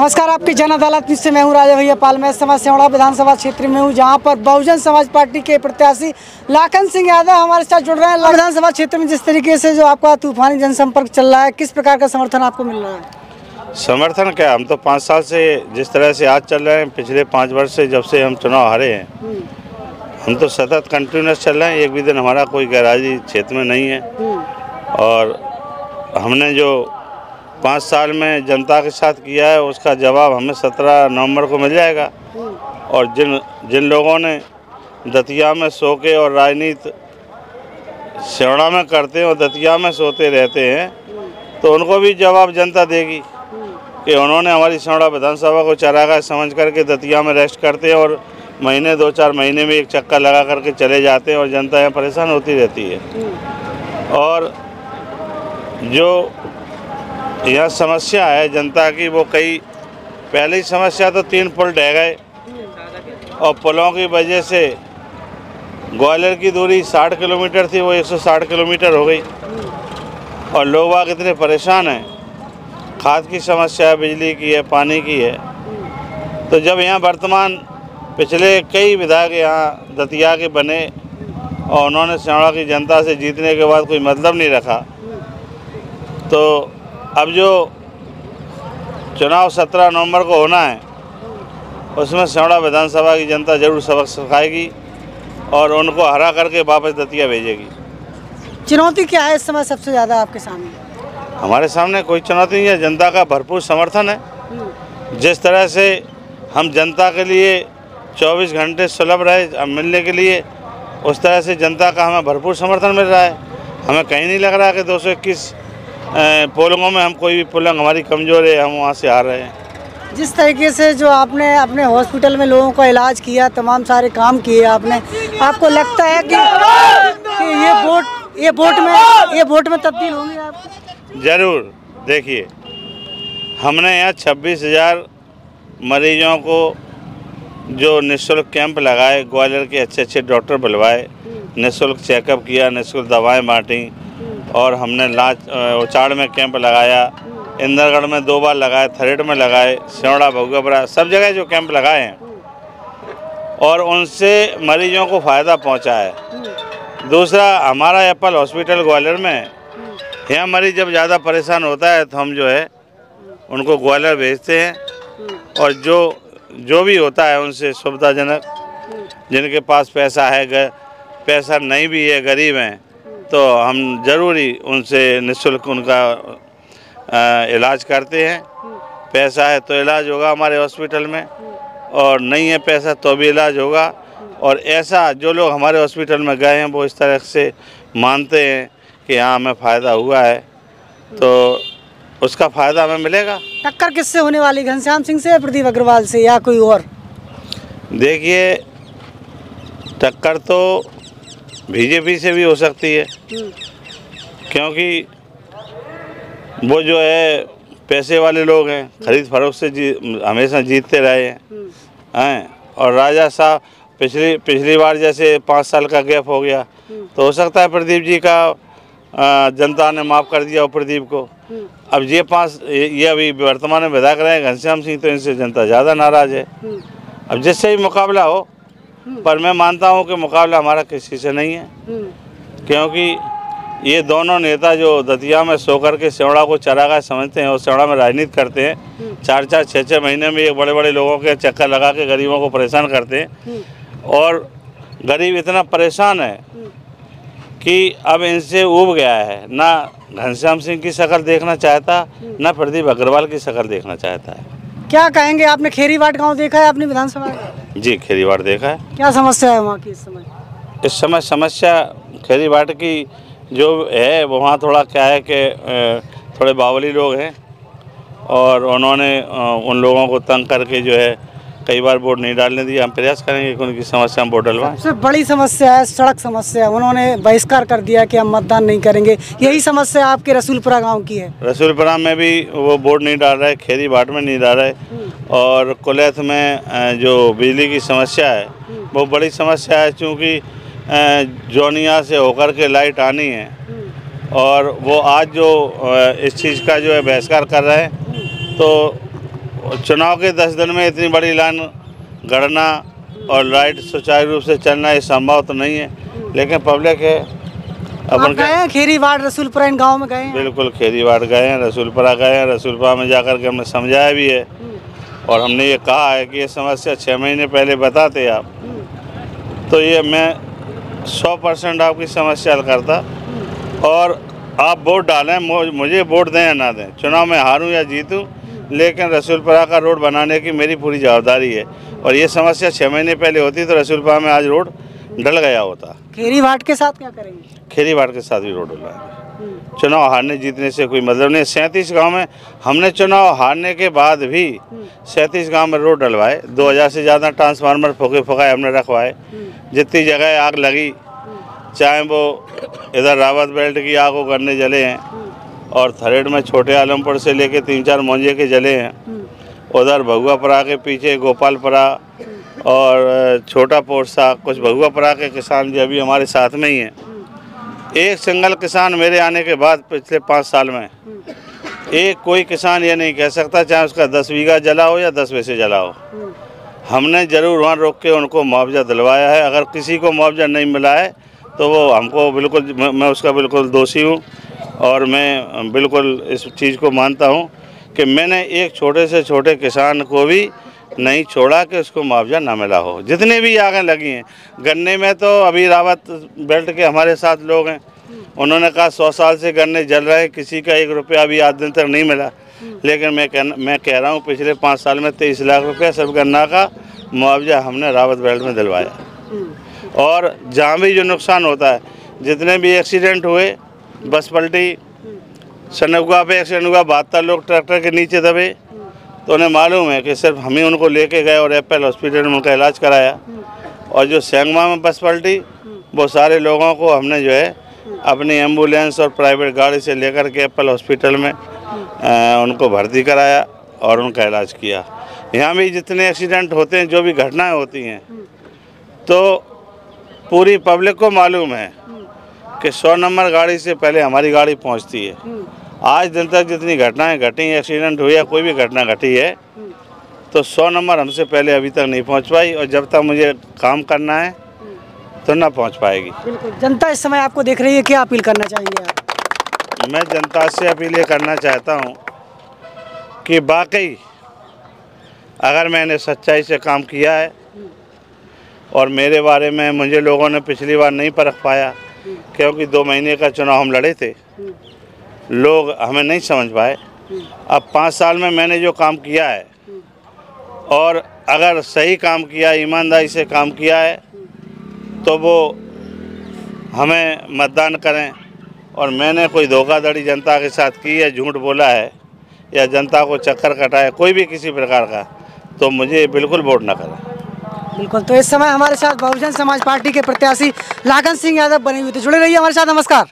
नमस्कार आपकी जन अदालत से मैं हूँ राजा भैया पाल। मैं समाज सेवड़ा विधानसभा क्षेत्र में हूँ जहाँ पर बहुजन समाज पार्टी के प्रत्याशी लाखन सिंह यादव हमारे साथ जुड़ रहे हैं। विधानसभा क्षेत्र में जिस तरीके से जो आपका तूफानी जनसंपर्क चल रहा है किस प्रकार का समर्थन आपको मिल रहा है? समर्थन क्या हम तो पाँच साल से जिस तरह से आज चल रहे हैं पिछले पाँच वर्ष से जब से हम चुनाव हारे हैं हम तो सतत कंटिन्यूस चल रहे हैं। एक भी दिन हमारा कोई गैराजी क्षेत्र में नहीं है। और हमने जो पाँच साल में जनता के साथ किया है, उसका जवाब हमें सत्रह नवंबर को मिल जाएगा। और जिन जिन लोगों ने दतिया में सो के और राजनीति सेवड़ा में करते हैं और दतिया में सोते रहते हैं तो उनको भी जवाब जनता देगी कि उन्होंने हमारी सेवड़ा विधानसभा को चरागा समझ करके दतिया में रेस्ट करते हैं और महीने, दो चार महीने में एक चक्कर लगा करके चले जाते हैं और जनता यहाँ परेशान होती रहती है। और जो यह समस्या है जनता की, वो कई, पहली समस्या तो तीन पुल ढह गए। और पुलों की वजह से ग्वालियर की दूरी 60 किलोमीटर थी, वो 160 किलोमीटर हो गई। और लोग बाग इतने परेशान हैं। खाद की समस्या है, बिजली की है, पानी की है। तो जब यहाँ वर्तमान पिछले कई विधायक यहाँ दतिया के बने और उन्होंने सियाड़ा की जनता से जीतने के बाद कोई मतलब नहीं रखा तो अब जो चुनाव सत्रह नवंबर को होना है उसमें सियाड़ा विधानसभा की जनता ज़रूर सबक सिखाएगी और उनको हरा करके वापस दतिया भेजेगी। चुनौती क्या है इस समय सबसे ज़्यादा आपके सामने? हमारे सामने कोई चुनौती नहीं है जनता का भरपूर समर्थन है। जिस तरह से हम जनता के लिए 24 घंटे सुलभ रहे मिलने के लिए उस तरह से जनता का हमें भरपूर समर्थन मिल रहा है। हमें कहीं नहीं लग रहा है कि दो सौ इक्कीस पोलिंगों में हम कोई भी पोलिंग हमारी कमज़ोर है हम वहाँ से आ रहे हैं। जिस तरीके से जो आपने अपने हॉस्पिटल में लोगों का इलाज किया तमाम सारे काम किए आपने आपको लगता है कि, कि ये वोट ये वोट में ये वोट में तब्दील होंगे आप ज़रूर देखिए हमने यहाँ छब्बीस हज़ार मरीजों को जो निःशुल्क कैंप लगाए ग्वालियर के अच्छे अच्छे डॉक्टर बुलवाए निःशुल्क चेकअप किया निःशुल्क दवाएँ बांटी और हमने लाच उचाड़ में कैंप लगाया, इंदरगढ़ में दो बार लगाए, थरेड में लगाए सेवड़ा भगुआपुरा, सब जगह जो कैंप लगाए हैं। और उनसे मरीजों को फ़ायदा पहुँचा है। दूसरा, हमारा एप्पल हॉस्पिटल ग्वालियर में यहाँ मरीज़ जब ज़्यादा परेशान होता है तो हम जो है, उनको ग्वालियर भेजते हैं। और जो जो भी होता है, उनसे सुविधाजनक, जिनके पास पैसा है पैसा नहीं भी है, गरीब हैं तो हम ज़रूरी उनसे निःशुल्क उनका इलाज करते हैं। पैसा है तो इलाज होगा हमारे हॉस्पिटल में और नहीं है पैसा तो भी इलाज होगा। और ऐसा जो लोग हमारे हॉस्पिटल में गए हैं वो इस तरह से मानते हैं कि हाँ हमें फ़ायदा हुआ है। तो उसका फ़ायदा हमें मिलेगा। टक्कर किससे होने वाली? घनश्याम सिंह से प्रदीप अग्रवाल से या कोई और? देखिए टक्कर तो बीजेपी से भी हो सकती है। क्योंकि वो जो है, पैसे वाले लोग हैं, खरीद फरोख्त से जी, हमेशा जीतते रहे हैं। हैं? और राजा साहब, पिछली पिछली बार जैसे पाँच साल का गैप हो गया तो हो सकता है प्रदीप जी का जनता ने माफ़ कर दिया प्रदीप को। अब ये पाँच, ये अभी वर्तमान में विधायक रहे घनश्याम सिंह तो इनसे जनता ज़्यादा नाराज़ है। अब जिससे भी मुकाबला हो पर मैं मानता हूँ कि मुकाबला हमारा किसी से नहीं है। क्योंकि ये दोनों नेता जो दतिया में सो कर के सेवड़ा को चरागा समझते हैं और सेवड़ा में राजनीति करते हैं चार चार छः छः महीने में ये बड़े बड़े लोगों के चक्कर लगा के गरीबों को परेशान करते हैं। और गरीब इतना परेशान है कि अब इनसे उब गया है। ना घनश्याम सिंह की शक्ल देखना चाहता ना प्रदीप अग्रवाल की शक्ल देखना चाहता है। क्या कहेंगे? आपने खेरीवाट गाँव देखा है अपनी विधानसभा जी खेरीवाट देखा है। क्या समस्या है वहाँ की इस समय? इस समय समस्या खेरीवाट की जो है वहाँ थोड़ा क्या है कि थोड़े बावली लोग हैं और उन्होंने उन लोगों को तंग करके जो है कई बार वोट नहीं डालने दिया। हम प्रयास करेंगे कि उनकी समस्या हम वोट डलवाएँ। सबसे बड़ी समस्या है सड़क समस्या है। उन्होंने बहिष्कार कर दिया कि हम मतदान नहीं करेंगे। यही समस्या आपके रसूलपुरा गाँव की है। रसूलपुरा में भी वो वोट नहीं डाल रहे खेरी बाट में नहीं डाल रहे और कुलैथ में जो बिजली की समस्या है वो बड़ी समस्या है चूँकि जोनिया से होकर के लाइट आनी है। और वो आज जो इस चीज़ का जो है बहिष्कार कर रहे हैं। तो चुनाव के दस दिन में इतनी बड़ी लाइन गढ़ना और लाइट सुचारू रूप से चलना ये संभव तो नहीं है लेकिन पब्लिक है। अपन गए हैं खेरी वार्ड रसूलपुरा इन गाँव में गए हैं? बिल्कुल खेरीवाड़ गए हैं रसूलपुरा गए हैं रसूलपुरा में जाकर के हमने समझाया भी है। और हमने ये कहा है कि ये समस्या छः महीने पहले बताते आप। तो ये मैं सौ परसेंट आपकी समस्या हल करता। और आप वोट डालें मुझे वोट दें या ना दें चुनाव में हारूं या जीतूं लेकिन रसूलपुरा का रोड बनाने की मेरी पूरी जवाबदारी है। और ये समस्या छः महीने पहले होती तो रसूलपुरा में आज रोड डल गया होता। खेरी वार्ड के साथ क्या करेंगे? खेरीवाड़ के साथ भी रोड डलवाएँगे चुनाव हारने जीतने से कोई मतलब नहीं। सैंतीस गाँव में हमने चुनाव हारने के बाद भी सैंतीस गाँव में रोड डलवाए। 2000 से ज़्यादा ट्रांसफार्मर फूके फुकाए हमने रखवाए। जितनी जगह आग लगी, चाहे वो इधर रावत बेल्ट की आग वो करने जले हैं और थरेड में छोटे आलमपुर से लेके तीन चार मौजे के जले हैं। उधर भगुआपरा के पीछे गोपालपरा और छोटा पोरसा, कुछ भगुआपरा के किसान जो अभी हमारे साथ में ही हैं। एक सिंगल किसान मेरे आने के बाद पिछले पाँच साल में, एक कोई किसान ये नहीं कह सकता चाहे उसका दस बीघा जला हो या दस वैसे जला हो। हमने ज़रूर वहाँ रोक के उनको मुआवजा दिलवाया है। अगर किसी को मुआवजा नहीं मिला है तो वो हमको बिल्कुल, मैं उसका बिल्कुल दोषी हूँ और मैं बिल्कुल इस चीज़ को मानता हूँ कि मैंने एक छोटे से छोटे किसान को भी नहीं छोड़ा कि उसको मुआवजा ना मिला हो। जितने भी आगे लगी हैं। गन्ने में तो अभी रावत बेल्ट के हमारे साथ लोग हैं। उन्होंने कहा, सौ साल से गन्ने जल रहे किसी का एक रुपया अभी आज दिन तक नहीं मिला। लेकिन मैं कह मैं कह रहा हूँ, पिछले पाँच साल में तेईस लाख रुपया सिर्फ़ गन्ना का मुआवजा हमने रावत बेल्ट में दिलवाया। और जहाँ भी जो नुकसान होता है, जितने भी एक्सीडेंट हुए, बस पलटी सनगुआ पे एक्सीडेंट हुआ, बहत्तर लोग ट्रैक्टर के नीचे दबे तो उन्हें मालूम है कि सिर्फ़ हम ही उनको लेके गए और एप्पल हॉस्पिटल में उनका इलाज कराया। और जो सेंगमा में बस पलटी वो सारे लोगों को हमने जो है अपनी एंबुलेंस और प्राइवेट गाड़ी से लेकर के एप्पल हॉस्पिटल में अ, उनको भर्ती कराया और उनका इलाज किया। यहाँ भी जितने एक्सीडेंट होते हैं जो भी घटनाएँ होती हैं तो पूरी पब्लिक को मालूम है कि सौ नंबर गाड़ी से पहले हमारी गाड़ी पहुँचती है। आज दिन तक जितनी घटनाएँ घटी एक्सीडेंट हुई या कोई भी घटना घटी है तो सौ नंबर हमसे पहले अभी तक नहीं पहुँच पाई और जब तक मुझे काम करना है तो ना पहुँच पाएगी। बिल्कुल। जनता इस समय आपको देख रही है क्या अपील करना चाहेंगे आप? मैं जनता से अपील ये करना चाहता हूँ कि वाकई अगर मैंने सच्चाई से काम किया है और मेरे बारे में मुझे लोगों ने पिछली बार नहीं परख पाया क्योंकि दो महीने का चुनाव हम लड़े थे लोग हमें नहीं समझ पाए। अब पाँच साल में मैंने जो काम किया है, और अगर सही काम किया, ईमानदारी से काम किया है तो वो हमें मतदान करें। और मैंने कोई धोखाधड़ी जनता के साथ की है, झूठ बोला है, या जनता को चक्कर कटाया कोई भी किसी प्रकार का तो मुझे बिल्कुल वोट ना करें। बिल्कुल तो इस समय हमारे साथ बहुजन समाज पार्टी के प्रत्याशी लाखन सिंह यादव बने हुए थे। जुड़े रहिए हमारे साथ, नमस्कार।